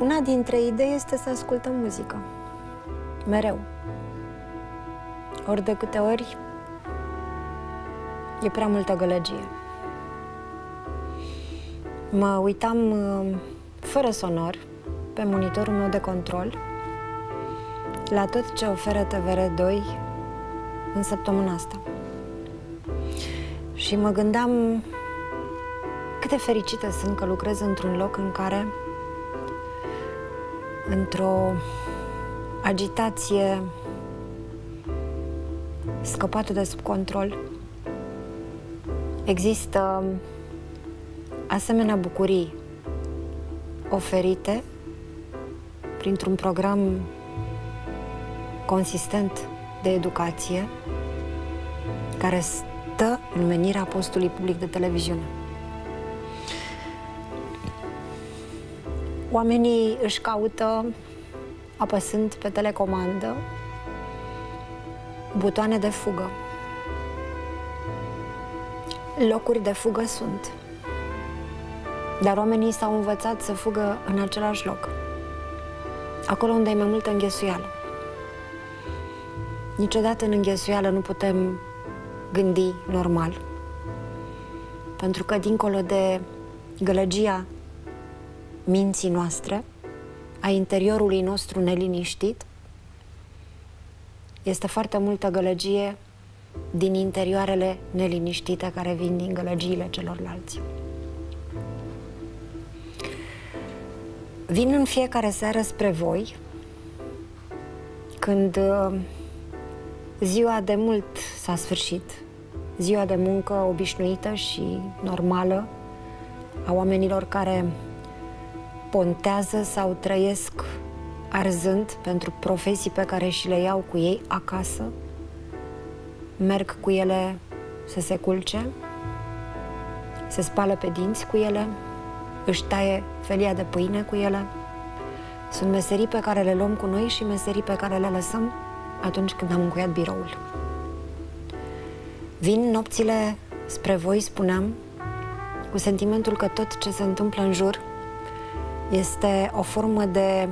Una dintre idei este să ascultăm muzică. Mereu. Ori de câte ori e prea multă gălăgie. Mă uitam uh, fără sonor pe monitorul meu de control la tot ce oferă TVR2 în săptămâna asta. Și mă gândeam cât de fericită sunt că lucrez într-un loc în care într-o agitație scăpată de sub control există asemenea bucurii oferite printr-un program consistent de educație care stă în menirea postului public de televiziune. Oamenii își caută, apăsând pe telecomandă, butoane de fugă. Locuri de fugă sunt. Dar oamenii s-au învățat să fugă în același loc. Acolo unde e mai multă înghesuială. Niciodată în înghesuială nu putem gândi normal. Pentru că dincolo de gălăgia minții noastre, a interiorului nostru neliniștit, este foarte multă gălăgie din interioarele neliniștite care vin din gălăgiile celorlalți. Vin în fiecare seară spre voi, când uh, ziua de mult s-a sfârșit, ziua de muncă obișnuită și normală a oamenilor care pontează sau trăiesc arzând pentru profesii pe care și le iau cu ei acasă, merg cu ele să se culce, se spală pe dinți cu ele, își taie felia de pâine cu ele. Sunt meserii pe care le luăm cu noi și meserii pe care le lăsăm atunci când am încuiat biroul. Vin nopțile spre voi, spuneam, cu sentimentul că tot ce se întâmplă în jur este o formă de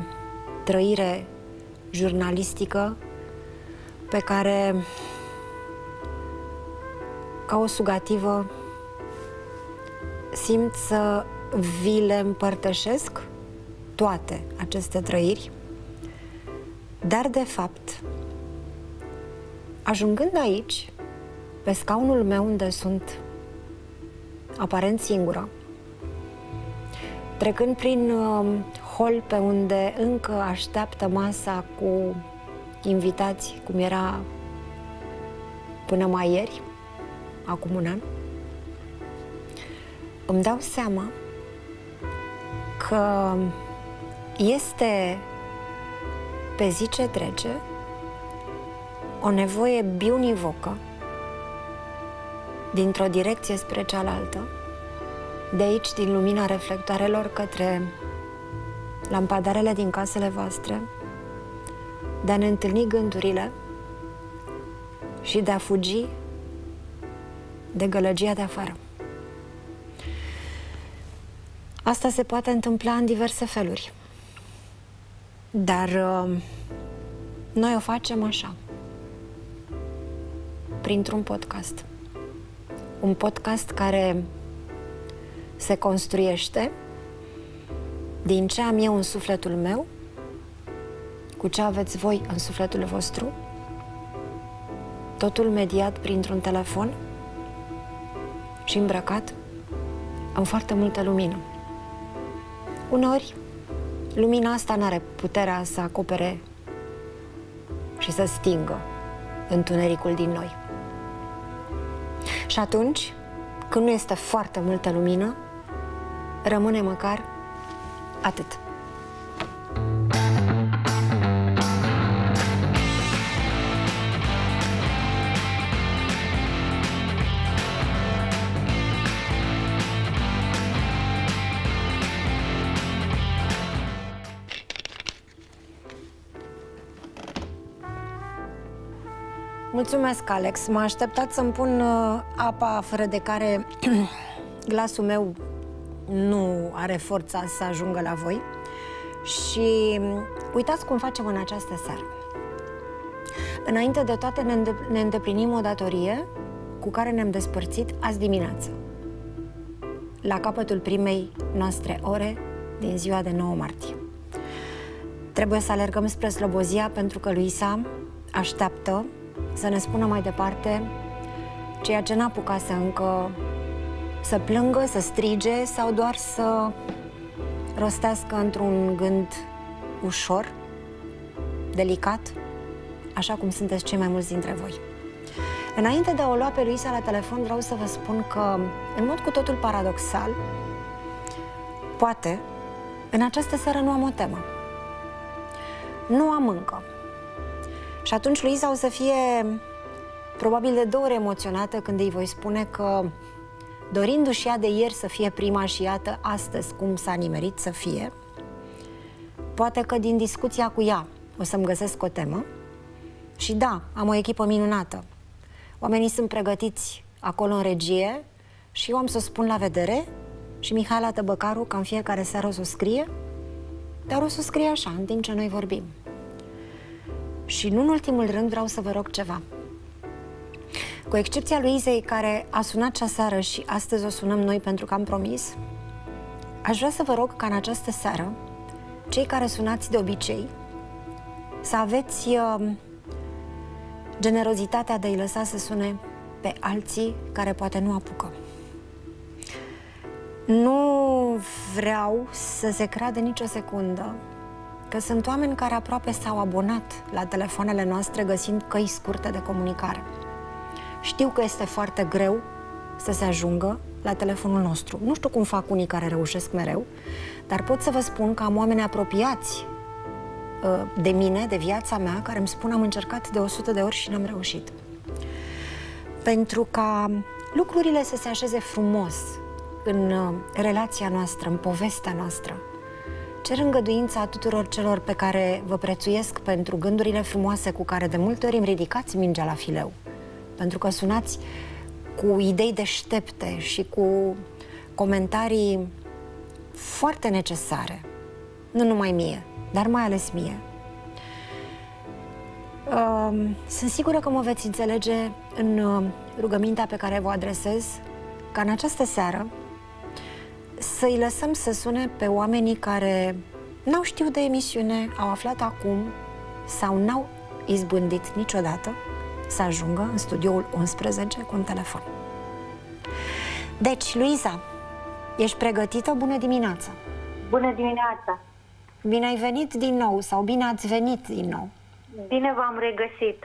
trăire jurnalistică pe care, ca o sugativă, simt să vi le împărtășesc toate aceste trăiri, dar, de fapt, ajungând aici, pe scaunul meu unde sunt aparent singură, trecând prin uh, hol pe unde încă așteaptă masa cu invitați, cum era până mai ieri, acum un an, îmi dau seama că este pe zi ce trece o nevoie biunivocă dintr-o direcție spre cealaltă, de aici, din lumina reflectoarelor către lampadarele din casele voastre, de a ne întâlni gândurile și de a fugi de gălăgia de afară. Asta se poate întâmpla în diverse feluri. Dar uh, noi o facem așa. Printr-un podcast. Un podcast care se construiește din ce am eu în sufletul meu, cu ce aveți voi în sufletul vostru, totul mediat printr-un telefon și îmbrăcat în foarte multă lumină. Uneori, lumina asta nu are puterea să acopere și să stingă întunericul din noi. Și atunci, când nu este foarte multă lumină, rămâne măcar atât. Mulțumesc, Alex. M-a așteptat să-mi pun uh, apa fără de care glasul meu nu are forța să ajungă la voi. Și uitați cum facem în această seară. Înainte de toate ne, înde- ne îndeplinim o datorie cu care ne-am despărțit azi dimineață. La capătul primei noastre ore din ziua de 9 martie. Trebuie să alergăm spre Slobozia pentru că Luisa așteaptă să ne spună mai departe ceea ce n-a să încă să plângă, să strige sau doar să rostească într-un gând ușor, delicat, așa cum sunteți cei mai mulți dintre voi. Înainte de a o lua pe Luisa la telefon, vreau să vă spun că, în mod cu totul paradoxal, poate, în această seară nu am o temă. Nu am încă. Și atunci Luisa o să fie probabil de două ori emoționată când îi voi spune că dorindu-și ea de ieri să fie prima și iată astăzi cum s-a nimerit să fie, poate că din discuția cu ea o să-mi găsesc o temă și da, am o echipă minunată. Oamenii sunt pregătiți acolo în regie și eu am să o spun la vedere și Mihaela Tăbăcaru, ca în fiecare seară o să o scrie, dar o să o scrie așa, în timp ce noi vorbim. Și nu în ultimul rând vreau să vă rog ceva. Cu excepția lui Izei, care a sunat cea seară și astăzi o sunăm noi pentru că am promis, aș vrea să vă rog ca în această seară, cei care sunați de obicei, să aveți uh, generozitatea de a-i lăsa să sune pe alții care poate nu apucă. Nu vreau să se creadă nicio secundă că sunt oameni care aproape s-au abonat la telefoanele noastre găsind căi scurte de comunicare. Știu că este foarte greu să se ajungă la telefonul nostru. Nu știu cum fac unii care reușesc mereu, dar pot să vă spun că am oameni apropiați uh, de mine, de viața mea, care îmi spun am încercat de 100 de ori și n-am reușit. Pentru ca lucrurile să se așeze frumos în uh, relația noastră, în povestea noastră, cer îngăduința tuturor celor pe care vă prețuiesc pentru gândurile frumoase cu care de multe ori îmi ridicați mingea la fileu – pentru că sunați cu idei deștepte și cu comentarii foarte necesare. Nu numai mie, dar mai ales mie. Sunt sigură că mă veți înțelege în uh, rugămintea pe care vă adresez ca în această seară să-i lăsăm să sune pe oamenii care n-au știut de emisiune, au aflat acum sau n-au izbândit niciodată să ajungă în studioul 11 cu un telefon. Deci, Luiza, ești pregătită? Bună dimineața! Bună dimineața! Bine ai venit din nou sau bine ați venit din nou? Bine v-am regăsit!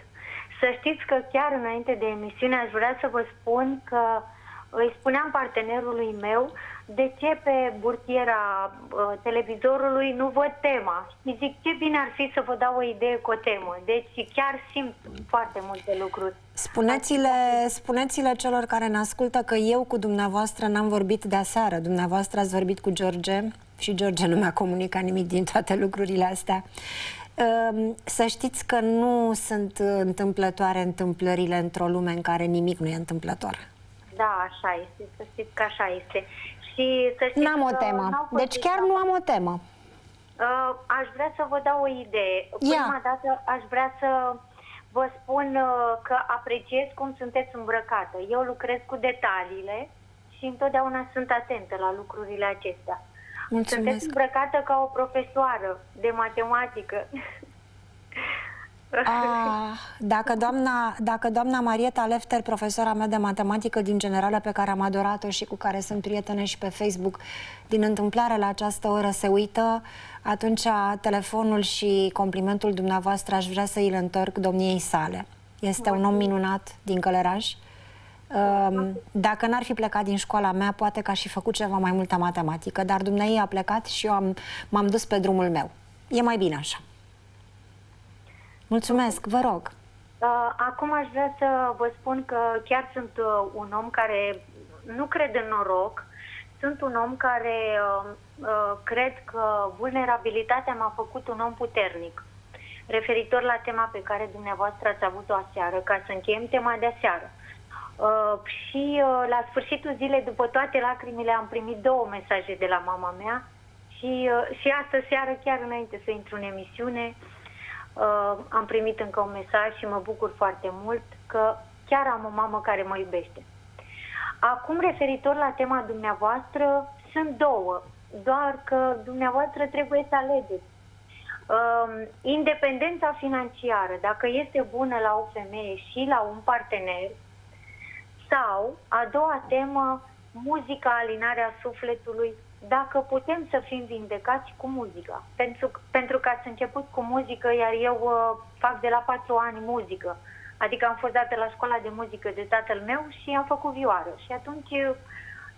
Să știți că chiar înainte de emisiune aș vrea să vă spun că îi spuneam partenerului meu de ce pe burtiera uh, televizorului nu văd tema. Și zic, ce bine ar fi să vă dau o idee cu o temă. Deci chiar simt foarte multe lucruri. Spuneți-le, spuneți-le celor care ne ascultă că eu cu dumneavoastră n-am vorbit de aseară. Dumneavoastră ați vorbit cu George și George nu mi-a comunicat nimic din toate lucrurile astea. Ehm, să știți că nu sunt întâmplătoare întâmplările într-o lume în care nimic nu e întâmplător. Da, așa este. Să știți că așa este. Și să știți N-am o temă. Deci chiar nu am o temă. Uh, aș vrea să vă dau o idee. Prima dată aș vrea să vă spun uh, că apreciez cum sunteți îmbrăcată. Eu lucrez cu detaliile și întotdeauna sunt atentă la lucrurile acestea. Mulțumesc. Sunteți îmbrăcată ca o profesoară de matematică. Ah, dacă, doamna, dacă doamna Marieta Lefter, profesora mea de matematică din generală, pe care am adorat-o și cu care sunt prietene și pe Facebook, din întâmplare la această oră se uită, atunci telefonul și complimentul dumneavoastră aș vrea să îl întorc domniei sale. Este un om minunat din Călăraș. Um, dacă n-ar fi plecat din școala mea, poate că aș fi făcut ceva mai multă matematică, dar dumneai a plecat și eu am, m-am dus pe drumul meu. E mai bine așa. Mulțumesc, vă rog. Uh, acum aș vrea să vă spun că chiar sunt uh, un om care nu cred în noroc, sunt un om care uh, cred că vulnerabilitatea m-a făcut un om puternic. Referitor la tema pe care dumneavoastră ați avut-o aseară, ca să încheiem tema de aseară. Uh, și uh, la sfârșitul zilei, după toate lacrimile, am primit două mesaje de la mama mea Și, uh, și astă seară, chiar înainte să intru în emisiune, uh, am primit încă un mesaj și mă bucur foarte mult că chiar am o mamă care mă iubește. Acum, referitor la tema dumneavoastră, sunt două, doar că dumneavoastră trebuie să alegeți. Uh, independența financiară, dacă este bună la o femeie și la un partener, sau, a doua temă, muzica, alinarea sufletului, dacă putem să fim vindecați cu muzica. Pentru, pentru că ați început cu muzică, iar eu uh, fac de la patru ani muzică. Adică am fost dată la școala de muzică de tatăl meu și am făcut vioară. Și atunci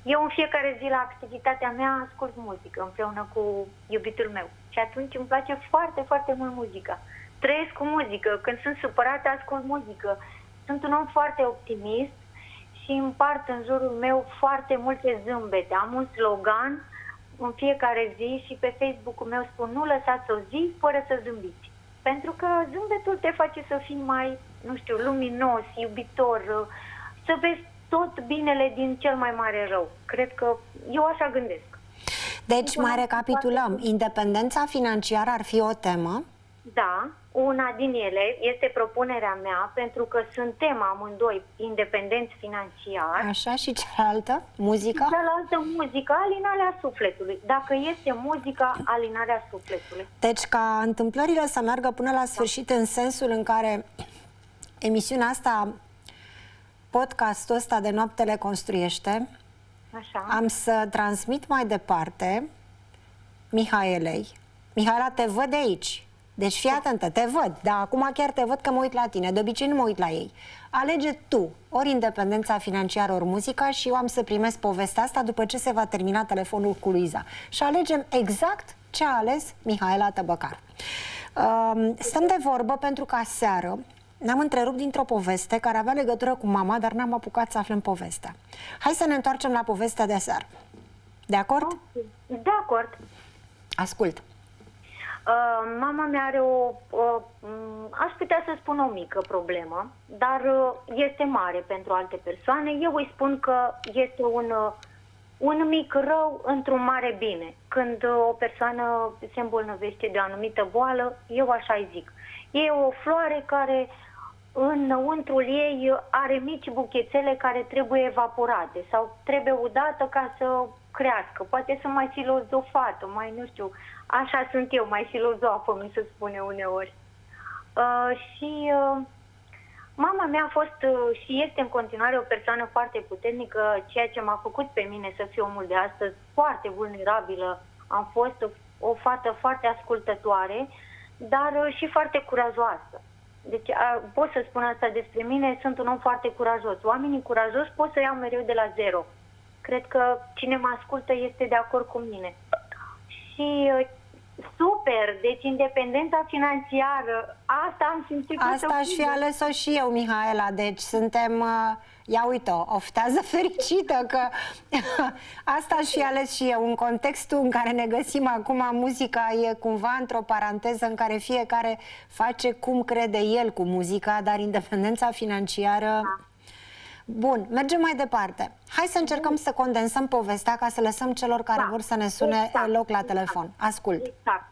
eu în fiecare zi la activitatea mea ascult muzică împreună cu iubitul meu. Și atunci îmi place foarte, foarte mult muzica. Trăiesc cu muzică. Când sunt supărată, ascult muzică. Sunt un om foarte optimist și împart în jurul meu foarte multe zâmbete. Am un slogan în fiecare zi și pe Facebook-ul meu spun nu lăsați o zi fără să zâmbiți. Pentru că zâmbetul te face să fii mai, nu știu, luminos, iubitor, să vezi tot binele din cel mai mare rău. Cred că eu așa gândesc. Deci, mai recapitulăm. Independența financiară ar fi o temă? Da, una din ele este propunerea mea, pentru că suntem amândoi independenți financiar. Așa, și cealaltă? Muzica? Cealaltă muzică, alinarea sufletului. Dacă este muzica, alinarea sufletului. Deci ca întâmplările să meargă până la sfârșit da. în sensul în care emisiunea asta, podcastul ăsta de noaptele construiește, Așa. am să transmit mai departe Mihaelei. Mihaela, te văd de aici deci fii atentă, te văd, dar acum chiar te văd că mă uit la tine, de obicei nu mă uit la ei. Alege tu, ori independența financiară, ori muzica și eu am să primesc povestea asta după ce se va termina telefonul cu Luiza. Și alegem exact ce a ales Mihaela Tăbăcar. Uh, stăm de vorbă pentru că aseară ne-am întrerupt dintr-o poveste care avea legătură cu mama, dar n-am apucat să aflăm povestea. Hai să ne întoarcem la povestea de aseară. De acord? De acord. Ascult. Uh, mama mea are o, o, mm, aș putea să spun o mică problemă, dar uh, este mare pentru alte persoane. Eu îi spun că este un, uh, un mic rău într-un mare bine. Când o persoană se îmbolnăvește de o anumită boală, eu așa îi zic. E o floare care înăuntrul ei are mici buchețele care trebuie evaporate sau trebuie udată ca să crească. Poate să mai filozofată, mai nu știu, Așa sunt eu, mai filozofă, mi se spune uneori. Uh, și uh, mama mea a fost uh, și este în continuare o persoană foarte puternică, ceea ce m-a făcut pe mine să fiu omul de astăzi foarte vulnerabilă. Am fost o, o fată foarte ascultătoare, dar uh, și foarte curajoasă. Deci a, pot să spun asta despre mine, sunt un om foarte curajos. Oamenii curajoși pot să iau mereu de la zero. Cred că cine mă ascultă este de acord cu mine. Și uh, Super, deci independența financiară, asta am simțit Asta aș fi ales-o și eu, Mihaela, deci suntem, uh, ia uite-o, oftează fericită că asta aș fi ales și eu, în contextul în care ne găsim acum, muzica e cumva într-o paranteză în care fiecare face cum crede el cu muzica, dar independența financiară... Da Bun, mergem mai departe. Hai să încercăm să condensăm povestea ca să lăsăm celor care da, vor să ne sune exact, loc la telefon. Ascult. Exact.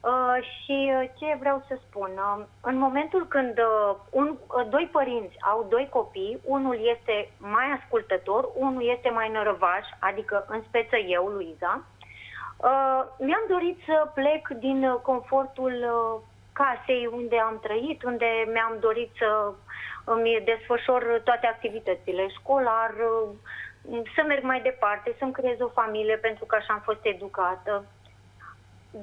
Uh, și uh, ce vreau să spun, uh, în momentul când uh, un, uh, doi părinți au doi copii, unul este mai ascultător, unul este mai nărăvaș, adică în speță eu, Luiza, uh, mi-am dorit să plec din confortul uh, casei unde am trăit, unde mi-am dorit să îmi desfășor toate activitățile școlar, să merg mai departe, să-mi creez o familie pentru că așa am fost educată.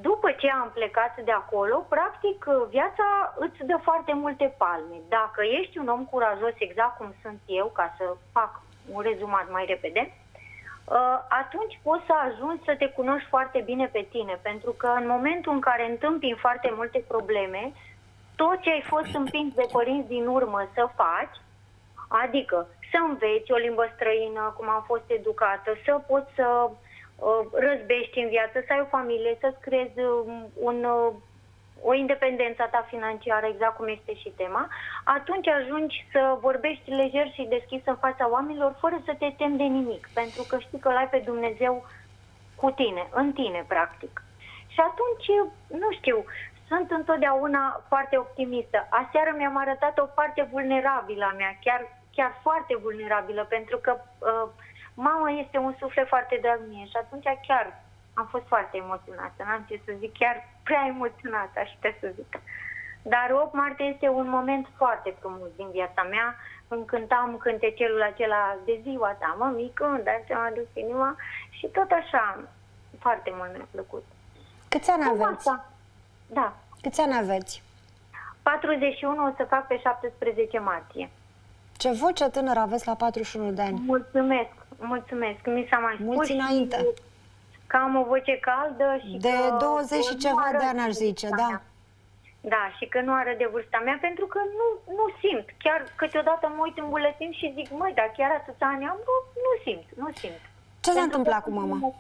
După ce am plecat de acolo, practic viața îți dă foarte multe palme. Dacă ești un om curajos, exact cum sunt eu, ca să fac un rezumat mai repede, uh, atunci poți să ajungi să te cunoști foarte bine pe tine, pentru că în momentul în care întâmpini foarte multe probleme, tot ce ai fost împins de părinți din urmă să faci, adică să înveți o limbă străină, cum am fost educată, să poți să uh, răzbești în viață, să ai o familie, să-ți creezi um, un, uh, o independență ta financiară, exact cum este și tema, atunci ajungi să vorbești lejer și deschis în fața oamenilor fără să te temi de nimic, pentru că știi că l-ai pe Dumnezeu cu tine, în tine, practic. Și atunci, nu știu, sunt întotdeauna foarte optimistă. Aseară mi-am arătat o parte vulnerabilă a mea, chiar, chiar foarte vulnerabilă, pentru că uh, mama este un suflet foarte drag mie și atunci chiar am fost foarte emoționată, n-am ce să zic, chiar prea emoționată, aș putea să zic. Dar 8 martie este un moment foarte frumos din viața mea, când cântam cântecelul acela de ziua ta, mă, mică, dar ți-am adus inima și tot așa, foarte mult mi-a plăcut. Câți ani aveți? Asta. Da. Câți ani aveți? 41 o să fac pe 17 martie. Ce voce tânără aveți la 41 de ani? Mulțumesc, mulțumesc. Mi s-a mai Mulți spus înainte. și că am o voce caldă și De că 20 și nu ceva arăt de ani, aș de zice, vârsta da. mea. Da, și că nu are de vârsta mea, pentru că nu, nu simt. Chiar câteodată mă uit în buletin și zic, măi, dar chiar atâția ani am, nu, nu simt, nu simt. Ce s-a Pentru întâmplat că cu sunt mama?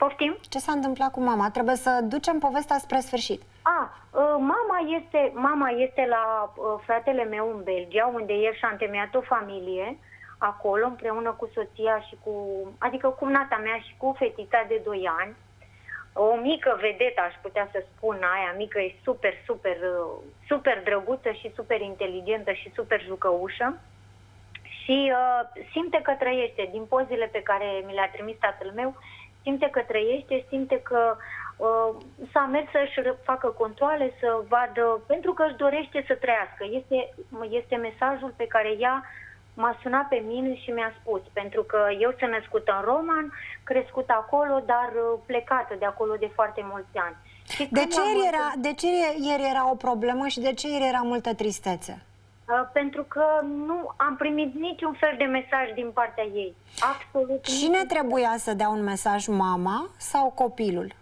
Mulțumit. Poftim? Ce s-a întâmplat cu mama? Trebuie să ducem povestea spre sfârșit. A, uh, mama este, mama este la uh, fratele meu în Belgia, unde el și-a întemeiat o familie acolo, împreună cu soția și cu, adică cu nata mea și cu fetița de 2 ani. O mică vedetă, aș putea să spun, aia mică e super, super, uh, super drăguță și super inteligentă și super jucăușă. Și uh, simte că trăiește, din pozele pe care mi le-a trimis tatăl meu, simte că trăiește, simte că uh, s-a mers să-și ră- facă controle, să vadă, pentru că își dorește să trăiască. Este, este mesajul pe care ea m-a sunat pe mine și mi-a spus, pentru că eu sunt născută în Roman, crescută acolo, dar uh, plecată de acolo de foarte mulți ani. Și De când ce, am ieri văzut- era, de ce ieri era o problemă și de ce ieri era multă tristețe? Uh, pentru că nu am primit niciun fel de mesaj din partea ei. Absolut Cine niciun. trebuia să dea un mesaj, mama sau copilul?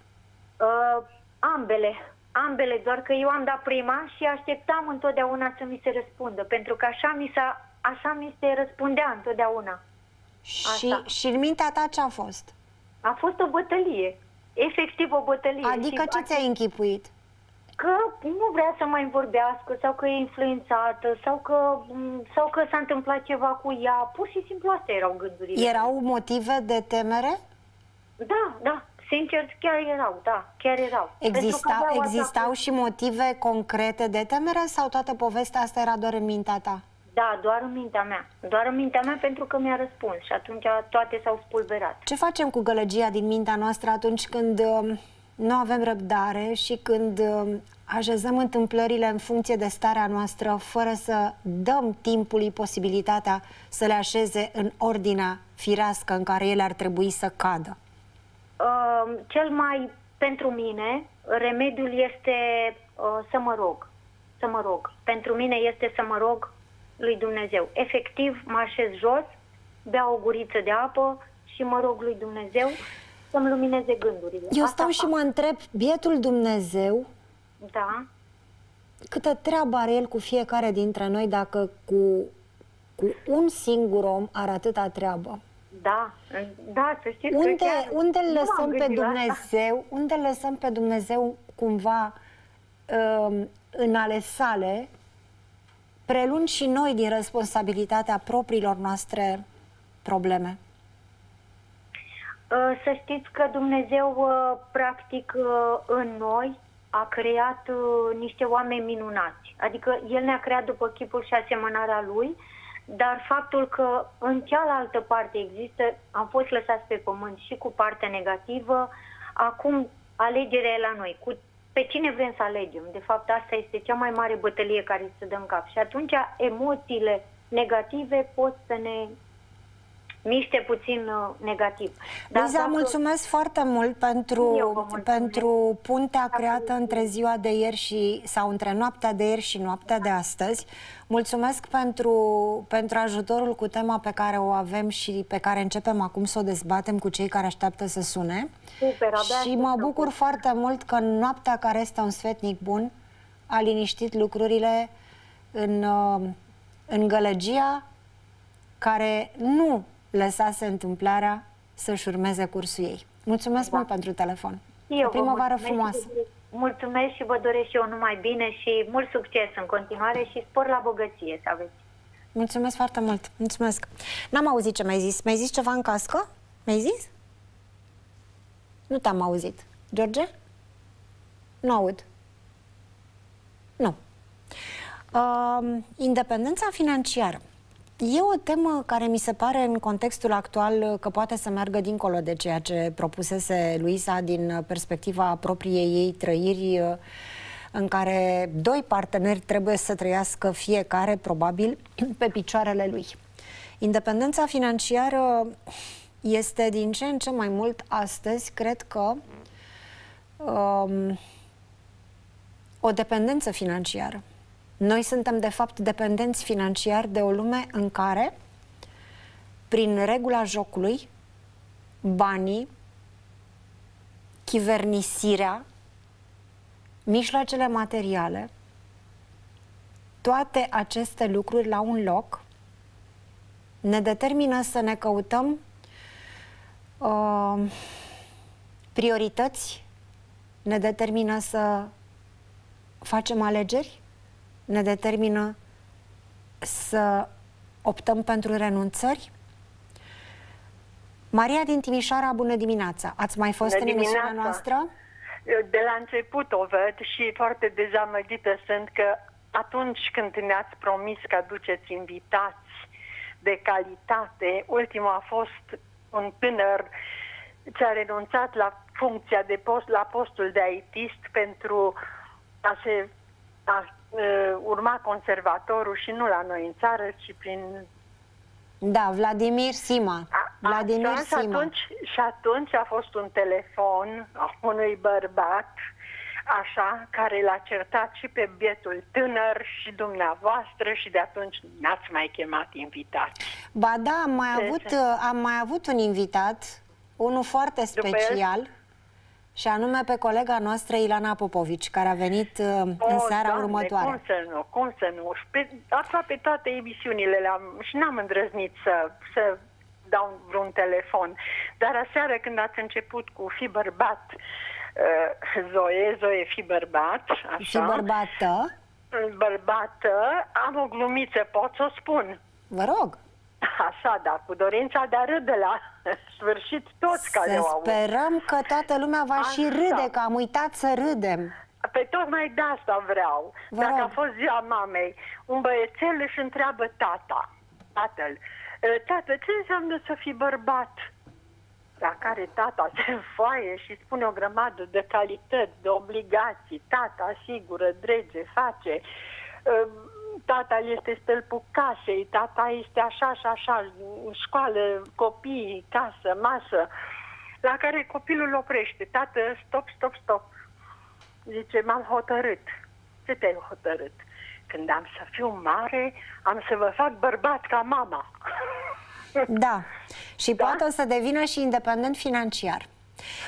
Uh, ambele. Ambele, doar că eu am dat prima și așteptam întotdeauna să mi se răspundă, pentru că așa mi, s-a, așa mi se răspundea întotdeauna. Și, Asta. și în mintea ta ce a fost? A fost o bătălie, efectiv o bătălie. Adică Și ce ți-ai închipuit? Că nu vrea să mai vorbească sau că e influențată sau că, m, sau că s-a întâmplat ceva cu ea. Pur și simplu astea erau gândurile. Erau motive de temere? Da, da, sincer, chiar erau, da, chiar erau. Pentru că Existau, aveau așa- existau și motive concrete de temere sau toată povestea asta era doar în mintea ta? Da, doar în mintea mea. Doar în mintea mea pentru că mi-a răspuns și atunci toate s-au spulberat. Ce facem cu gălăgia din mintea noastră atunci când um, nu avem răbdare și când um, așezăm întâmplările în funcție de starea noastră fără să dăm timpului posibilitatea să le așeze în ordinea firească în care ele ar trebui să cadă? Uh, cel mai pentru mine, remediul este uh, să mă rog. Să mă rog. Pentru mine este să mă rog lui Dumnezeu. Efectiv, mă așez jos, beau o guriță de apă și mă rog lui Dumnezeu să-mi lumineze gândurile. Eu Asta stau și fac. mă întreb, bietul Dumnezeu, Da. câtă treabă are el cu fiecare dintre noi dacă cu, cu un singur om are atâta treabă? Da, da, să știți că Unde, chiar unde îl nu m-am lăsăm pe gândit la asta. Dumnezeu, unde îl lăsăm pe Dumnezeu cumva um, în ale sale, prelung și noi din responsabilitatea propriilor noastre probleme? Uh, Să știți că Dumnezeu, uh, practic, uh, în noi a creat uh, niște oameni minunați. Adică El ne-a creat după chipul și asemănarea Lui, dar faptul că în cealaltă parte există, am fost lăsați pe pământ și cu partea negativă, acum alegerea e la noi. Cu pe cine vrem să alegem? De fapt, asta este cea mai mare bătălie care se dă în cap. Și atunci emoțiile negative pot să ne miște puțin uh, negativ. Dar Liza, dacă- mulțumesc foarte mult Eu vă pentru, mulțumesc. pentru puntea creată între ziua de ieri și, sau între noaptea de ieri și noaptea de astăzi. Mulțumesc pentru, pentru ajutorul cu tema pe care o avem și pe care începem acum să o dezbatem cu cei care așteaptă să sune. Super, abia și mă așteptăm. bucur foarte mult că în noaptea care este un sfetnic bun a liniștit lucrurile în, uh, în gălăgia care nu lăsase întâmplarea să-și urmeze cursul ei. Mulțumesc Da. mult pentru telefon. Eu o vă primăvară mulțumesc frumoasă. și vă doresc- Mulțumesc și vă doresc și eu numai bine și mult succes în continuare și spor la bogăție să aveți. Mulțumesc foarte mult. Mulțumesc. N-am auzit ce mi-ai zis. Mi-ai zis ceva în cască? Mi-ai zis? Nu te-am auzit. George? Nu aud. Nu. Uh, independența financiară. E o temă care mi se pare în contextul actual că poate să meargă dincolo de ceea ce propusese Luisa din perspectiva propriei ei trăiri în care doi parteneri trebuie să trăiască fiecare, probabil, pe picioarele lui. Independența financiară este din ce în ce mai mult astăzi, cred că, um, o dependență financiară. Noi suntem, de fapt, dependenți financiar de o lume în care, prin regula jocului, banii, chivernisirea, mijloacele materiale, toate aceste lucruri la un loc ne determină să ne căutăm uh, priorități, ne determină să facem alegeri, ne determină să optăm pentru renunțări. Maria din Timișoara, bună dimineața! Ați mai fost bună în dimineața. emisiunea noastră? De la început o văd și foarte dezamăgită sunt că atunci când ne-ați promis că aduceți invitați de calitate, ultimul a fost un tânăr ce a renunțat la funcția de post, la postul de aitist pentru a se a, uh, urma conservatorul și nu la noi în țară, ci prin da, Vladimir Sima. A, Vladimir așa, Sima. Și atunci, și atunci a fost un telefon a unui bărbat așa, care l-a certat și pe bietul tânăr și dumneavoastră și de atunci n-ați mai chemat invitat. Ba da, am mai, avut, am mai avut un invitat, unul foarte special. După și anume pe colega noastră Ilana Popovici, care a venit uh, oh, în seara doamne, următoare. cum să nu, cum să nu. Și pe, aproape toate emisiunile le-am și n-am îndrăznit să, să dau vreun telefon. Dar aseară când ați început cu fi bărbat, uh, Zoe, Zoe fi bărbat, așa. Fi bărbată. Bărbată, am o glumiță, pot să o spun. Vă rog. Așa, da, cu dorința de a râde la sfârșit toți care Să au sperăm că toată lumea va Așa. și râde, că am uitat să râdem. Pe tocmai de asta vreau. Vă Dacă rog. a fost ziua mamei, un băiețel își întreabă tata, tatăl, tată, ce înseamnă să fii bărbat? La care tata se înfoaie și spune o grămadă de calități, de obligații. Tata asigură, drege, face tata este stâlpul casei, tata este așa și așa, școală, copii, casă, masă, la care copilul oprește, tată, stop, stop, stop. Zice, m-am hotărât. Ce te-ai hotărât? Când am să fiu mare, am să vă fac bărbat ca mama. Da. Și da? poate o să devină și independent financiar.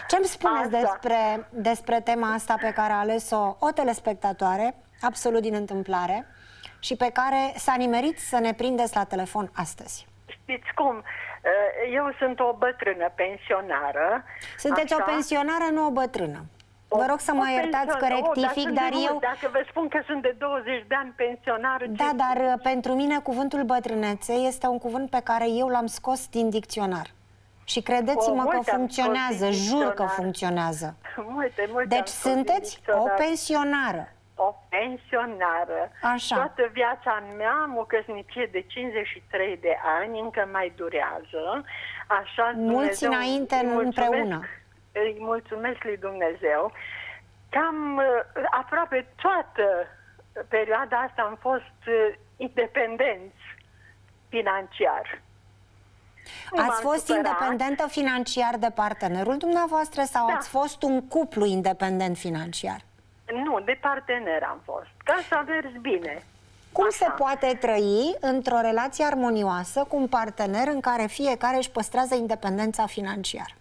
Ce-mi spuneți asta. despre, despre tema asta pe care a ales-o o telespectatoare, absolut din întâmplare? Și pe care s-a nimerit să ne prindeți la telefon astăzi. Știți cum? Eh, eu sunt o bătrână pensionară. Sunteți așa? o pensionară, nu o bătrână. Vă rog să mă iertați că rectific, o, dar eu... Dacă vă spun că sunt de 20 de ani pensionară... Da, ce... dar eh, pentru mine cuvântul bătrânețe este un cuvânt pe care eu l-am scos din dicționar. Și credeți-mă că funcționează, jur că funcționează. Multe, multe deci sunteți o pensionară o pensionară. Așa. Toată viața mea am o căsnicie de 53 de ani, încă mai durează. Așa, Mulți Dumnezeu, înainte îi împreună. Îi mulțumesc lui Dumnezeu. Cam uh, aproape toată perioada asta am fost uh, independenți financiar. Ați fost supărat. independentă financiar de partenerul dumneavoastră sau da. ați fost un cuplu independent financiar? Nu, de partener am fost. Ca să a mers bine. Cum Așa. se poate trăi într-o relație armonioasă cu un partener în care fiecare își păstrează independența financiară?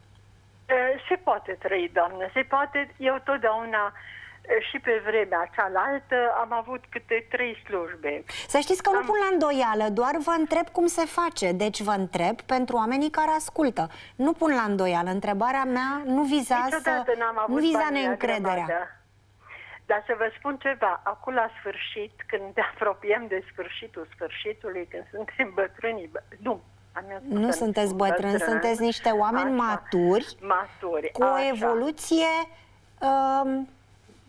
Se poate trăi, doamnă, se poate. Eu totdeauna și pe vremea cealaltă am avut câte trei slujbe. Să știți că am... nu pun la îndoială, doar vă întreb cum se face. Deci vă întreb pentru oamenii care ascultă. Nu pun la îndoială. Întrebarea mea nu vizează, nu viza neîncrederea. Dar să vă spun ceva, acum la sfârșit, când ne apropiem de sfârșitul sfârșitului, când suntem bătrâni, nu, nu sunteți bătrâni, bătrân, sunteți niște oameni așa, maturi, maturi cu așa. o evoluție um,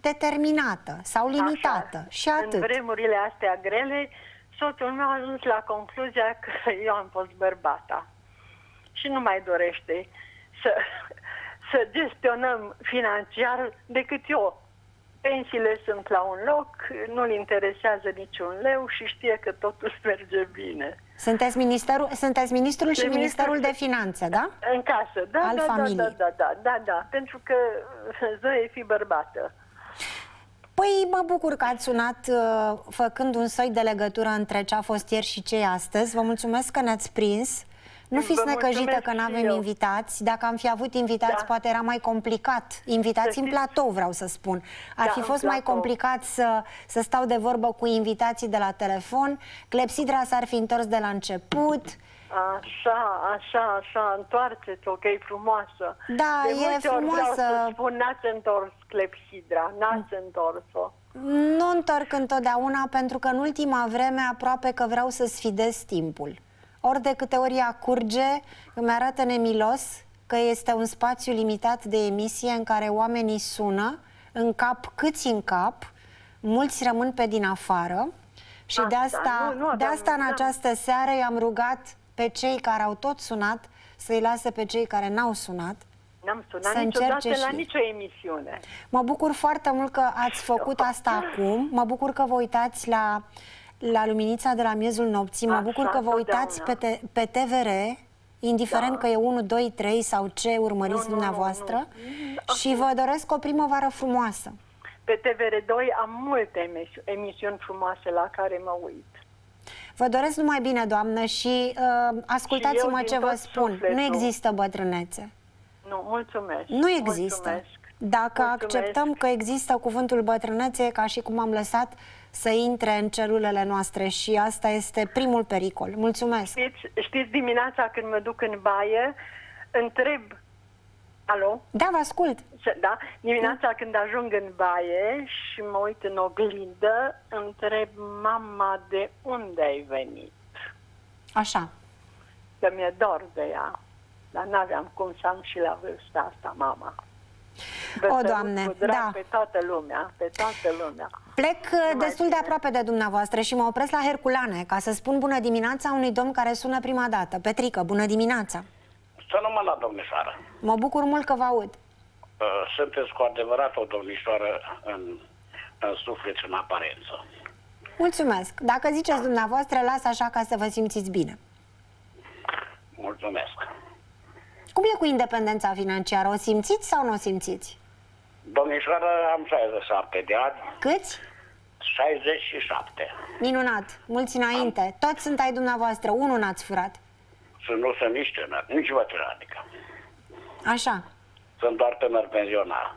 determinată sau limitată Așa. și atât. În vremurile astea grele, soțul meu a ajuns la concluzia că eu am fost bărbata și nu mai dorește să, să gestionăm financiar decât eu. Pensiile sunt la un loc, nu-l interesează niciun leu și știe că totul merge bine. Sunteți, ministerul, sunteți ministrul și De ministerul ministru- de finanțe, da? În casă, da, Al da, da, familiei. da, da, da, da, da, pentru că Zoe e fi bărbată. Păi mă bucur că ați sunat uh, făcând un soi de legătură între ce a fost ieri și ce e astăzi. Vă mulțumesc că ne-ați prins. Nu Vă fiți necăjită mulțumesc că nu și avem eu. invitați. Dacă am fi avut invitați, Da. poate era mai complicat. Invitați Să în știți- platou, vreau să spun. Ar Da, fi în fost mai platou. complicat să, să stau de vorbă cu invitații de la telefon. Clepsidra s-ar fi întors de la început. Așa, așa, așa, întoarceți-o, că e frumoasă. Da, de e multe ori vreau frumoasă. să spun, n-ați întors clepsidra, n-ați întors-o. Nu întorc întotdeauna pentru că în ultima vreme aproape că vreau să sfidez timpul. Ori de câte ori ea curge, îmi arată nemilos că este un spațiu limitat de emisie în care oamenii sună, în cap câți în cap, mulți rămân pe din afară și de Asta, asta, nu, nu de aveam- asta în da. această seară i-am rugat pe cei care au tot sunat să-i lase pe cei care n-au sunat N-am Să sunat niciodată încerce la și- nicio emisiune. Mă bucur foarte mult că ați făcut asta acum. Mă bucur că vă uitați la, la luminița de la miezul nopții. Mă Așa, bucur că vă uitați pe, totdeauna. te, pe TVR, indiferent Da. că e 1, 2, 3 sau ce urmăriți Nu, nu, dumneavoastră. nu, Și vă doresc o primăvară frumoasă. Pe TVR2 am multe emisi- emisiuni frumoase la care mă uit. Vă doresc numai bine, doamnă, și uh, ascultați-mă din ce vă tot spun. sufletul. Nu există bătrânețe. Nu, mulțumesc. Nu există. Mulțumesc. Dacă Mulțumesc. acceptăm că există cuvântul bătrânețe, e ca și cum am lăsat să intre în celulele noastre și asta este primul pericol. Mulțumesc! Știți, știți, dimineața când mă duc în baie, întreb... Alo? Da, vă ascult! Și- Da? Dimineața când ajung în baie și mă uit în oglindă, întreb mama de unde ai venit? Așa. Că mi-e dor de ea. Dar n-aveam cum să am și la vârsta asta, mama. Vă O, sărut Doamne, cu drag da. pe toată lumea, pe toată lumea. Plec uh, mai destul de bine. aproape de dumneavoastră și mă opresc la Herculane ca să spun bună dimineața unui domn care sună prima dată. Petrică, bună dimineața! Să nu mă la domnișoară. Mă bucur mult că vă aud. Uh, Sunteți cu adevărat o domnișoară în, în suflet și în aparență. Mulțumesc! Dacă ziceți dumneavoastră, las așa ca să vă simțiți bine. Mulțumesc. Cum e cu independența financiară? O simțiți sau nu o simțiți? Domnișoară, am 67 de ani, Câți? 67. Minunat! Mulți înainte! Toți sunt ai dumneavoastră, unul n-ați furat. Și nu sunt nici tânăr, nici bătrân, adică. Așa. Sunt doar tânăr pensionar.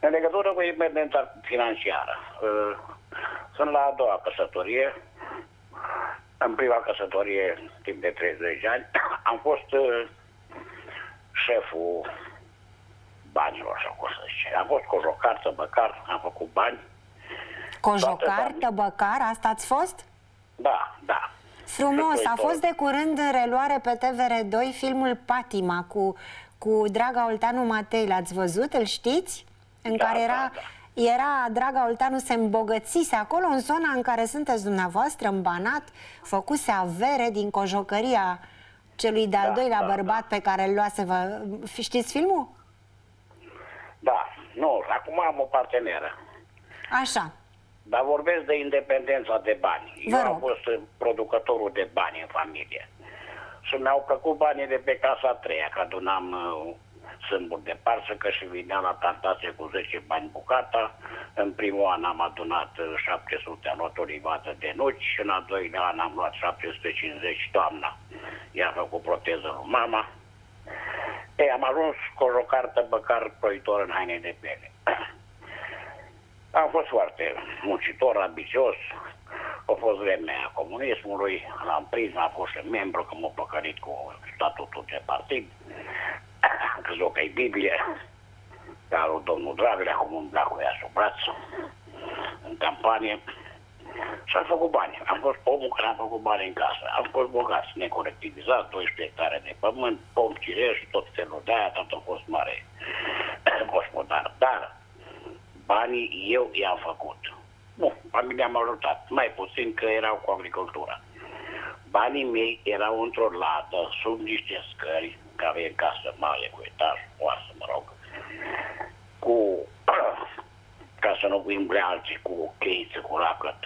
În legătură cu independența financiară, uh, sunt la a doua căsătorie. În prima căsătorie, timp de 30 de ani, am fost uh, șeful banilor, sau cum să zice. Am fost cojocar, tăbăcar, am făcut bani. Cojocar, Toate tăbăcar, asta ați fost? Da, da. Frumos, Și a plăitor. fost de curând în reluare pe TVR2 filmul Patima cu, cu Draga Olteanu Matei, l-ați văzut, îl știți? În Da, care da, era, da. era Draga Olteanu se îmbogățise acolo în zona în care sunteți dumneavoastră, în Banat, făcuse avere din cojocăria celui de-al Da, doilea da, bărbat pe care îl luase, vă, știți filmul? Da, nu, acum am o parteneră. Așa, Dar vorbesc de independența de bani. Vă Eu am rog. fost uh, producătorul de bani în familie. Și mi-au plăcut banii de pe casa a treia, că adunam uh, sâmburi de parsă, că și vinea la plantație cu 10 bani bucata. În primul an am adunat uh, 700 am luat o livadă de nuci și în al doilea an am luat 750 toamna. I-am făcut proteză lui mama. Ei, am ajuns corocar, tăbăcar, proitor în haine de piele. Am fost foarte muncitor, ambițios. A fost vremea comunismului, l-am prins, am fost și membru, că m-a păcărit cu statutul de partid. Am crezut că e Biblie, ca lui domnul Dragnea, cum umbla cu ea sub braț, în campanie. Și am făcut bani. Am fost omul care am făcut bani în casă. Am fost bogat, necolectivizat, 12 hectare de pământ, pom, cireș, tot felul de aia, tot a fost mare gospodar. Dar banii eu i-am făcut. Nu, familia m-a ajutat, mai puțin că erau cu agricultura. Banii mei erau într-o lată, sub niște scări, care e casă mare, cu etaj, oasă, mă rog, cu, ca să nu umble alții, cu cheiță, cu racăt,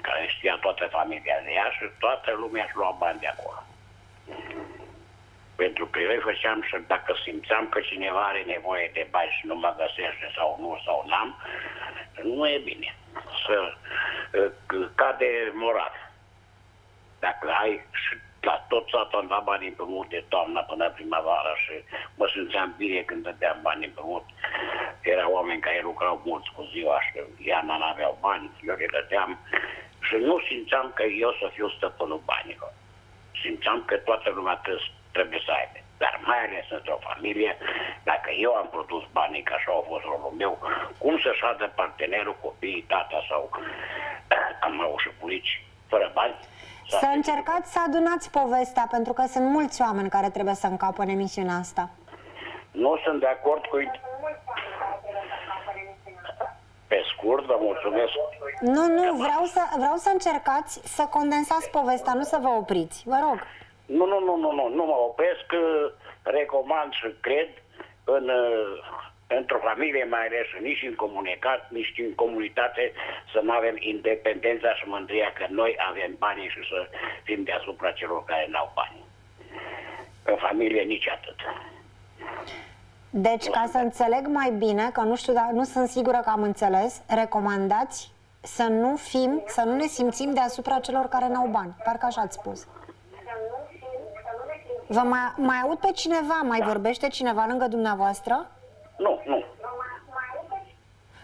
care știa toată familia de ea și toată lumea își lua bani de acolo. Pentru că eu făceam și dacă simțeam că cineva are nevoie de bani și nu mă găsește sau nu, sau n-am, nu e bine să uh, cade moral. Dacă ai și la tot satul am dat bani împrumut de toamna până primăvară și mă simțeam bine când dădeam bani împrumut. Erau oameni care lucrau mulți cu ziua și iarna n-aveau bani, eu le dădeam și nu simțeam că eu să fiu stăpânul banilor. Simțeam că toată lumea trebuie să aibă. Dar mai ales într-o familie, dacă eu am produs banii, ca așa a fost rolul meu, cum să șadă partenerul, copiii, tata sau am au și pulici fără bani? Să încercați să adunați povestea, pentru că sunt mulți oameni care trebuie să încapă în emisiunea asta. Nu sunt de acord cu pe scurt, vă mulțumesc. Nu, nu, vreau să, vreau să încercați să condensați povestea, nu să vă opriți. Vă rog. Nu, nu, nu, nu, nu, nu mă opresc, recomand și cred în, într-o familie mai ales, nici în comunicat, nici în comunitate, să nu avem independența și mândria că noi avem bani și să fim deasupra celor care n-au bani. În familie nici atât. Deci, ca să înțeleg mai bine, că nu știu, dar nu sunt sigură că am înțeles, recomandați să nu fim, să nu ne simțim deasupra celor care n-au bani. Parcă așa ați spus. Vă mai, mai aud pe cineva? Mai da. vorbește cineva lângă dumneavoastră? Nu, nu.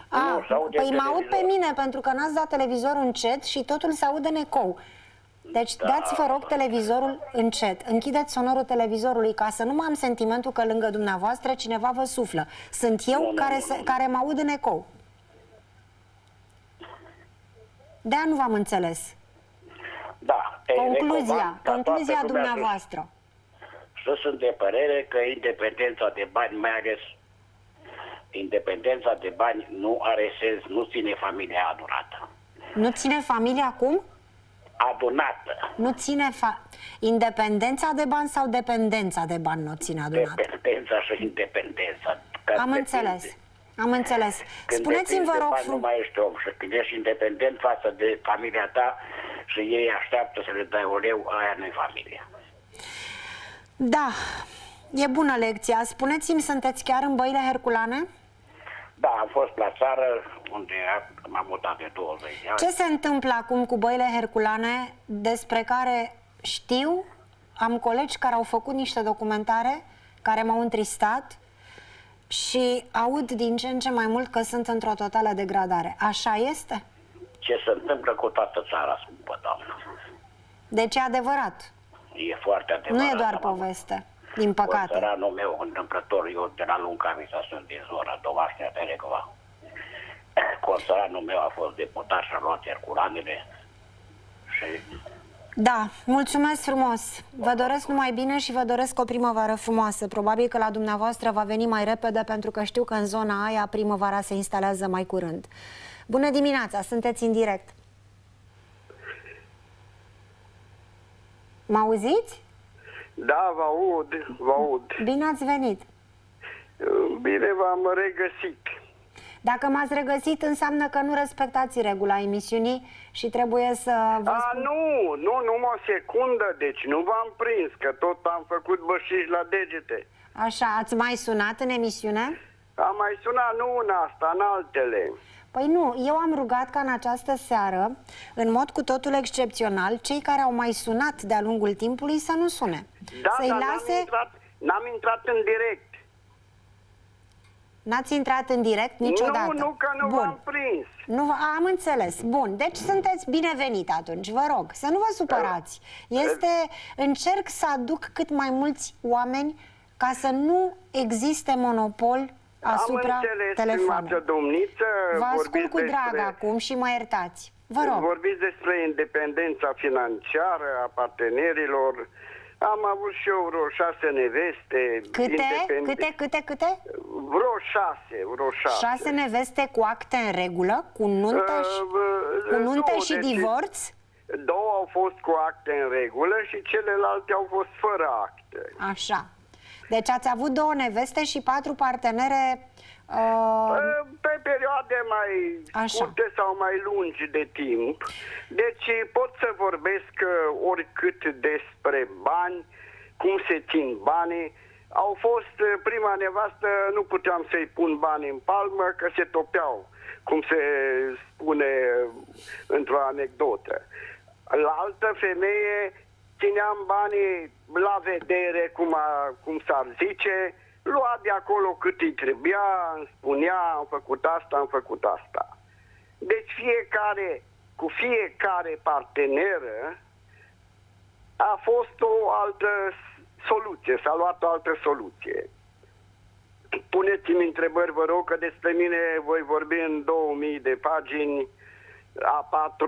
A, nu, păi mă aud pe mine, pentru că n-ați dat televizorul încet și totul se aude în ecou. Deci da. dați, vă rog, televizorul încet. Închideți sonorul televizorului ca să nu mai am sentimentul că lângă dumneavoastră cineva vă suflă. Sunt eu nu, care, nu, se, nu. care mă aud în ecou. De-aia nu v-am înțeles. Da. Concluzia, concluzia dumneavoastră. Să sunt de părere că independența de bani, mai ales independența de bani, nu are sens, nu ține familia adunată. Nu ține familia cum? adunată. Nu ține fa... independența de bani sau dependența de bani nu ține adunată? Dependența și independența. Am depinde. înțeles. Am înțeles. Spuneți-mi, vă rog... Frum... nu mai ești om și când ești independent față de familia ta și ei așteaptă să le dai o leu, aia nu familia. Da, e bună lecția. Spuneți-mi, sunteți chiar în băile herculane? Da, am fost la țară unde m-am mutat de 20 de ani. Ce se întâmplă acum cu băile herculane despre care știu, am colegi care au făcut niște documentare care m-au întristat și aud din ce în ce mai mult că sunt într-o totală degradare. Așa este? Ce se întâmplă cu toată țara, scumpă doamnă. Deci e adevărat. E foarte adevărat. Nu e doar poveste. Din păcate. Țăranul meu, întâmplător, eu de la Luncavița sunt din zona Domașnea Terecova. Conțăranul meu a fost deputat și a luat circulanele și da, mulțumesc frumos. Vă doresc numai bine și vă doresc o primăvară frumoasă. Probabil că la dumneavoastră va veni mai repede pentru că știu că în zona aia primăvara se instalează mai curând. Bună dimineața, sunteți în direct. Mă auziți? Da, vă aud, vă aud. Bine ați venit. Bine v-am regăsit. Dacă m-ați regăsit, înseamnă că nu respectați regula emisiunii și trebuie să vă A, spun... nu, nu, numai o secundă, deci nu v-am prins, că tot am făcut bășiși la degete. Așa, ați mai sunat în emisiune? Am mai sunat, nu în asta, în altele. Păi nu, eu am rugat ca în această seară, în mod cu totul excepțional, cei care au mai sunat de-a lungul timpului să nu sune. Da, Să-i dar lase... n-am intrat, n-am intrat în direct. N-ați intrat în direct niciodată? Nu, nu, că nu Bun. v-am prins. Nu, am înțeles. Bun, deci sunteți binevenit atunci, vă rog, să nu vă supărați. Este, încerc să aduc cât mai mulți oameni ca să nu existe monopol asupra Am înțeles, telefonului. domniță, Vă ascult cu drag despre... acum și mă iertați. Vă rog. Vorbiți despre independența financiară a partenerilor Am avut și eu vreo șase neveste. Câte? Câte, câte, câte? Vreo șase, vreo șase. Șase neveste cu acte în regulă? Cu nuntă și, uh, cu nuntă două, și deci divorț? Două au fost cu acte în regulă și celelalte au fost fără acte. Așa. Deci ați avut două neveste și patru partenere Uh... Pe perioade mai Așa. scurte sau mai lungi de timp. Deci pot să vorbesc uh, oricât despre bani, cum se țin banii. Au fost uh, prima nevastă, nu puteam să-i pun bani în palmă, că se topeau, cum se spune într-o anecdotă. La altă femeie țineam banii la vedere, cum, a, cum s-ar zice, lua de acolo cât îi trebuia, îmi spunea, am făcut asta, am făcut asta. Deci fiecare, cu fiecare parteneră a fost o altă soluție, s-a luat o altă soluție. Puneți-mi întrebări, vă rog, că despre mine voi vorbi în 2000 de pagini, A4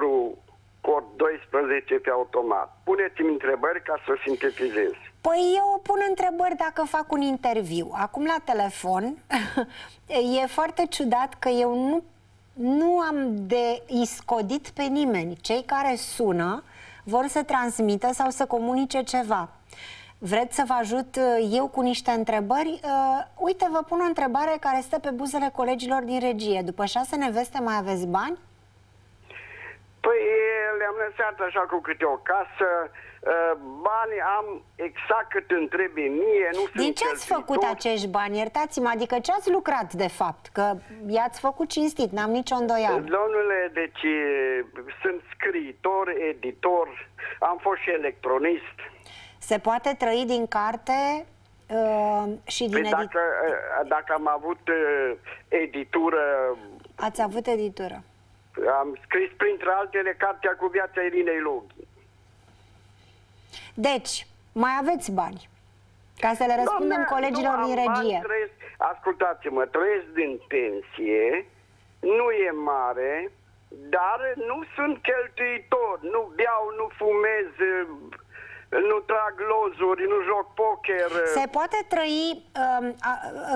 cod 12 pe automat. Puneți-mi întrebări ca să sintetizez. Păi eu pun întrebări dacă fac un interviu. Acum la telefon e foarte ciudat că eu nu, nu am de iscodit pe nimeni. Cei care sună vor să transmită sau să comunice ceva. Vreți să vă ajut uh, eu cu niște întrebări? Uh, uite, vă pun o întrebare care stă pe buzele colegilor din regie. După șase neveste mai aveți bani? Păi le-am lăsat așa cu câte o casă, uh, bani am exact cât îmi trebuie mie, nu sunt Din ce ați făcut acești bani? Iertați-mă, adică ce ați lucrat de fapt? Că i-ați făcut cinstit, n-am nicio îndoială. Domnule, deci sunt scriitor, editor, am fost și electronist. Se poate trăi din carte uh, și din păi dacă, uh, dacă am avut uh, editură... Ați avut editură. Am scris printre altele cartea cu viața Irinei Loghi. Deci, mai aveți bani. Ca să le răspundem Doamne, colegilor din regie. Trăiesc, ascultați-mă, trăiesc din pensie, nu e mare, dar nu sunt cheltuitor, nu beau, nu fumez, nu trag lozuri, nu joc poker. Se poate trăi, uh,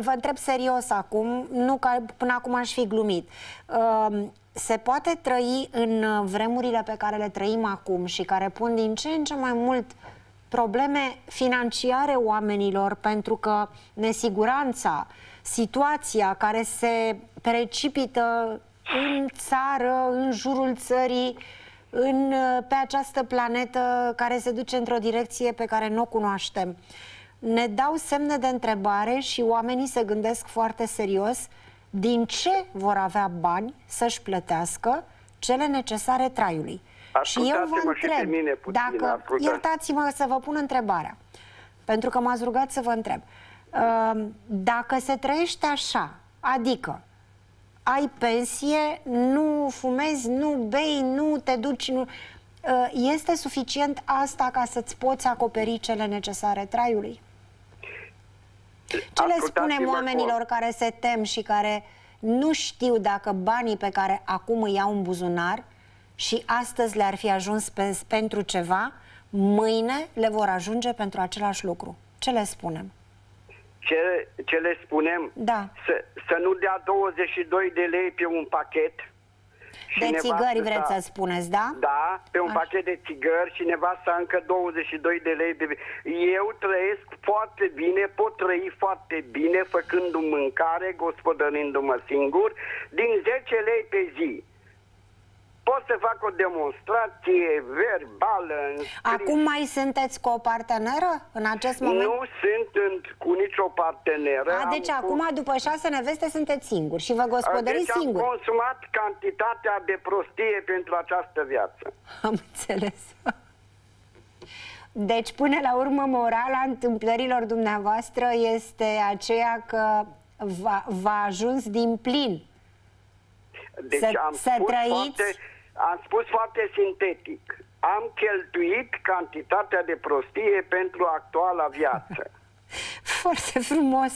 vă întreb serios acum, nu că până acum aș fi glumit, uh, se poate trăi în uh, vremurile pe care le trăim acum și care pun din ce în ce mai mult probleme financiare oamenilor pentru că nesiguranța, situația care se precipită în țară, în jurul țării, în, uh, pe această planetă care se duce într-o direcție pe care nu o cunoaștem. Ne dau semne de întrebare și oamenii se gândesc foarte serios din ce vor avea bani să-și plătească cele necesare traiului. Și eu vă întreb, puțin, dacă, iertați-mă să vă pun întrebarea, pentru că m-ați rugat să vă întreb, ehm, dacă se trăiește așa, adică ai pensie, nu fumezi, nu bei, nu te duci, nu... Eh, este suficient asta ca să-ți poți acoperi cele necesare traiului? Ce le spunem oamenilor acolo. care se tem și care nu știu dacă banii pe care acum îi iau în buzunar și astăzi le-ar fi ajuns pe, pentru ceva, mâine le vor ajunge pentru același lucru. Ce le spunem? Ce, ce le spunem? Da. Să, să nu dea 22 de lei pe un pachet de țigări vreți să spuneți, da? Da, pe un Așa. pachet de țigări și nevasta încă 22 de lei. De... Eu trăiesc foarte bine, pot trăi foarte bine făcându-mi mâncare, gospodărindu-mă singur, din 10 lei pe zi pot să fac o demonstrație verbală. Acum mai sunteți cu o parteneră în acest moment? Nu sunt în, cu nicio parteneră. A, deci am acum, cu... după șase neveste, sunteți singuri și vă gospodăriți deci singuri. am consumat cantitatea de prostie pentru această viață. Am înțeles. Deci, până la urmă, morala întâmplărilor dumneavoastră este aceea că v-a ajuns din plin deci să, am să spus trăiți... Foarte, am spus foarte sintetic. Am cheltuit cantitatea de prostie pentru actuala viață. foarte frumos.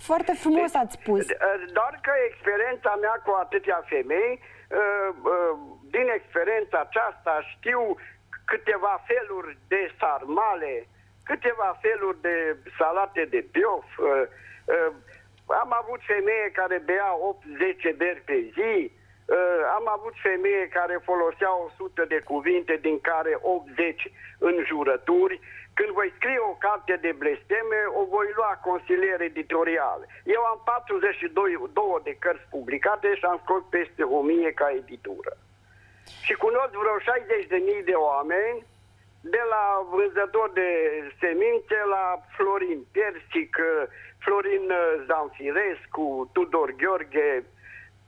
Foarte frumos deci, ați spus. Doar că experiența mea cu atâtea femei, ă, ă, din experiența aceasta știu câteva feluri de sarmale, câteva feluri de salate de biof. Uh, uh, am avut femeie care bea 8-10 beri pe zi, uh, am avut femeie care folosea 100 de cuvinte, din care 80 în jurături. Când voi scrie o carte de blesteme, o voi lua consilier editorial. Eu am 42 de cărți publicate și am scos peste 1000 ca editură. Și cunosc vreo 60.000 de oameni de la vânzător de semințe la Florin Persic, Florin Zanfirescu, Tudor Gheorghe,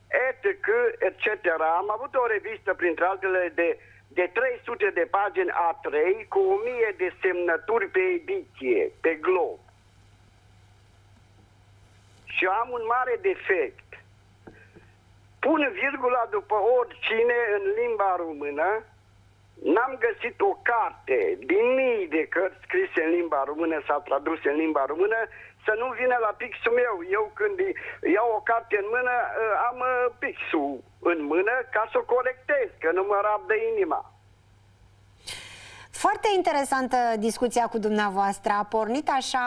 etc., etc. Am avut o revistă, printre altele, de, de 300 de pagini A3 cu 1000 de semnături pe ediție, pe glob. Și am un mare defect. Pun virgula după oricine în limba română, N-am găsit o carte din mii de cărți scrise în limba română sau traduse în limba română să nu vină la pixul meu. Eu când iau o carte în mână, ă, am ă, pixul în mână ca să o corectez, că nu mă rabdă inima. Foarte interesantă discuția cu dumneavoastră. A pornit așa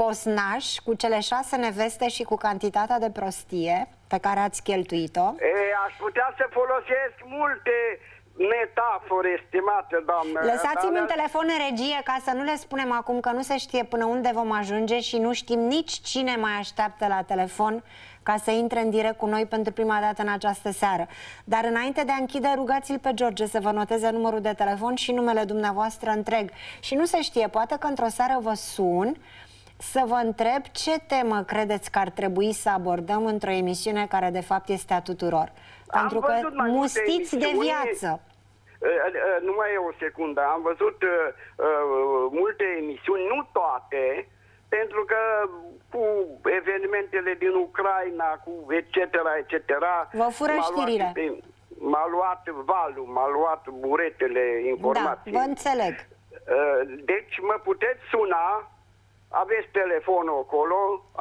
posnaș cu cele șase neveste și cu cantitatea de prostie pe care ați cheltuit-o. E, aș putea să folosesc multe metaforă, estimată doamnă. Lăsați-mi un telefon în regie ca să nu le spunem acum că nu se știe până unde vom ajunge și nu știm nici cine mai așteaptă la telefon ca să intre în direct cu noi pentru prima dată în această seară. Dar înainte de a închide, rugați-l pe George să vă noteze numărul de telefon și numele dumneavoastră întreg. Și nu se știe, poate că într-o seară vă sun să vă întreb ce temă credeți că ar trebui să abordăm într-o emisiune care de fapt este a tuturor. Pentru că mustiți de viață. Nu mai e o secundă. Am văzut uh, multe emisiuni, nu toate, pentru că cu evenimentele din Ucraina, cu etc., etc. Vă fură știrile. M-a luat valul, m-a luat buretele informații. Da, vă înțeleg. Deci mă puteți suna aveți telefonul acolo.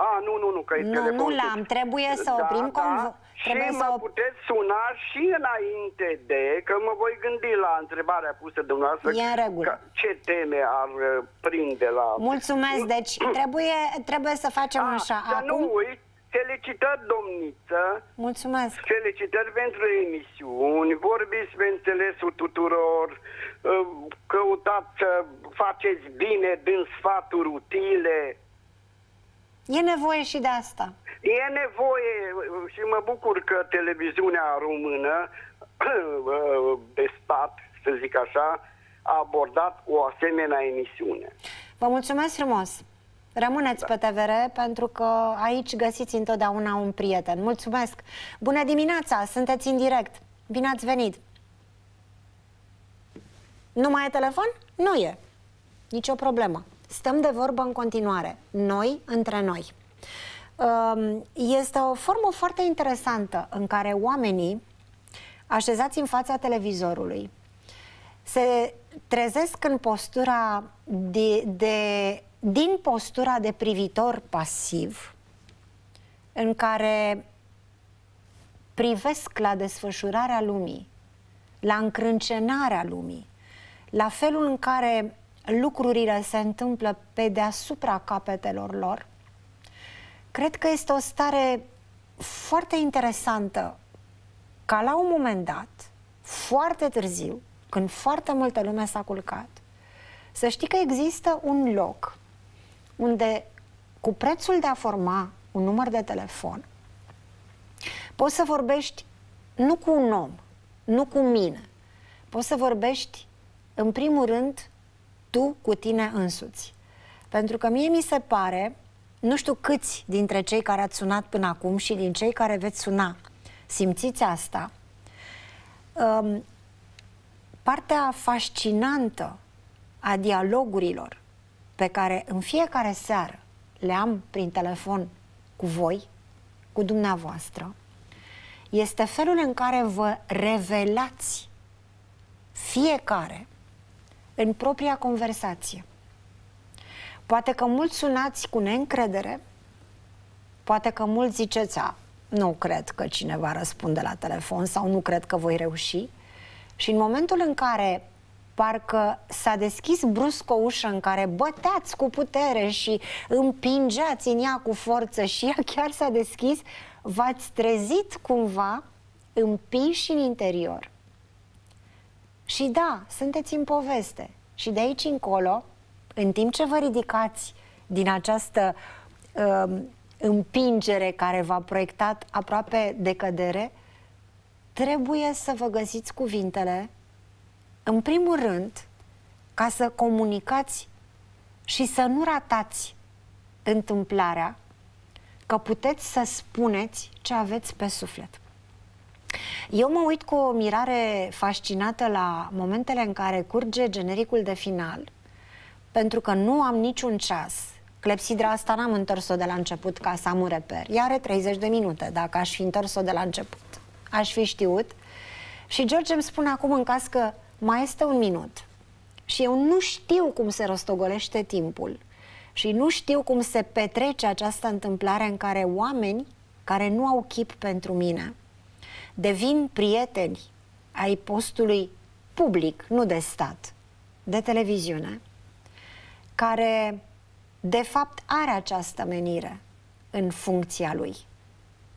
A, nu, nu, nu, că e nu, telefonul. Nu, l-am, trebuie să da, oprim da, conv- Și mă să... puteți suna și înainte de, că mă voi gândi la întrebarea pusă de dumneavoastră. E în regulă. Că, ce teme ar uh, prinde la... Mulțumesc, deci trebuie, trebuie să facem A, așa. Să Acum... nu uit, Felicitări, domniță! Mulțumesc! Felicitări pentru emisiuni, vorbiți pe înțelesul tuturor, uh, căutați să faceți bine din sfaturi utile. E nevoie și de asta. E nevoie și mă bucur că televiziunea română de stat, să zic așa, a abordat o asemenea emisiune. Vă mulțumesc frumos! Rămâneți da. pe TVR pentru că aici găsiți întotdeauna un prieten. Mulțumesc! Bună dimineața! Sunteți în direct. Bine ați venit! Nu mai e telefon? Nu e. Nici o problemă. Stăm de vorbă în continuare. Noi între noi. Um, este o formă foarte interesantă în care oamenii așezați în fața televizorului se trezesc în postura de, de din postura de privitor pasiv, în care privesc la desfășurarea lumii, la încrâncenarea lumii, la felul în care lucrurile se întâmplă pe deasupra capetelor lor, cred că este o stare foarte interesantă ca la un moment dat, foarte târziu, când foarte multă lume s-a culcat, să știi că există un loc unde cu prețul de a forma un număr de telefon, poți să vorbești nu cu un om, nu cu mine, poți să vorbești în primul rând tu cu tine însuți. Pentru că mie mi se pare, nu știu câți dintre cei care ați sunat până acum și din cei care veți suna, simțiți asta, um, partea fascinantă a dialogurilor pe care în fiecare seară le am prin telefon cu voi, cu dumneavoastră, este felul în care vă revelați fiecare în propria conversație. Poate că mulți sunați cu neîncredere, poate că mulți ziceți, a, nu cred că cineva răspunde la telefon sau nu cred că voi reuși. Și în momentul în care parcă s-a deschis brusc o ușă în care băteați cu putere și împingeați în ea cu forță și ea chiar s-a deschis, v-ați trezit cumva împinși în interior. Și da, sunteți în poveste. Și de aici încolo, în timp ce vă ridicați din această uh, împingere care v-a proiectat aproape de cădere, trebuie să vă găsiți cuvintele, în primul rând, ca să comunicați și să nu ratați întâmplarea, că puteți să spuneți ce aveți pe suflet. Eu mă uit cu o mirare fascinată la momentele în care curge genericul de final, pentru că nu am niciun ceas. Clepsidra asta n-am întors-o de la început ca să am un reper. Ea are 30 de minute, dacă aș fi întors-o de la început. Aș fi știut. Și George îmi spune acum în caz că mai este un minut. Și eu nu știu cum se rostogolește timpul. Și nu știu cum se petrece această întâmplare în care oameni care nu au chip pentru mine, devin prieteni ai postului public, nu de stat, de televiziune, care de fapt are această menire în funcția lui.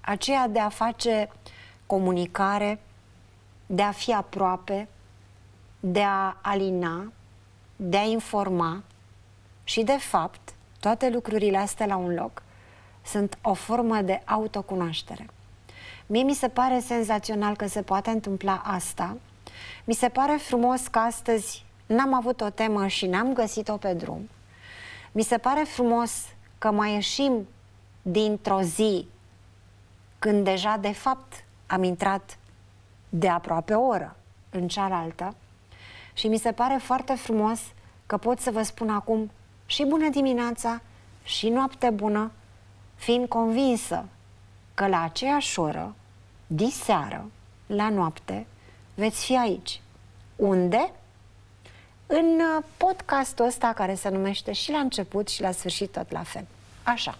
Aceea de a face comunicare, de a fi aproape, de a alina, de a informa și, de fapt, toate lucrurile astea la un loc sunt o formă de autocunoaștere. Mie mi se pare senzațional că se poate întâmpla asta. Mi se pare frumos că astăzi n-am avut o temă și n-am găsit-o pe drum. Mi se pare frumos că mai ieșim dintr-o zi când deja, de fapt, am intrat de aproape o oră în cealaltă și mi se pare foarte frumos că pot să vă spun acum și bună dimineața și noapte bună, fiind convinsă că la aceeași oră, diseară, la noapte, veți fi aici. Unde? În uh, podcastul ăsta care se numește și la început și la sfârșit tot la fel. Așa.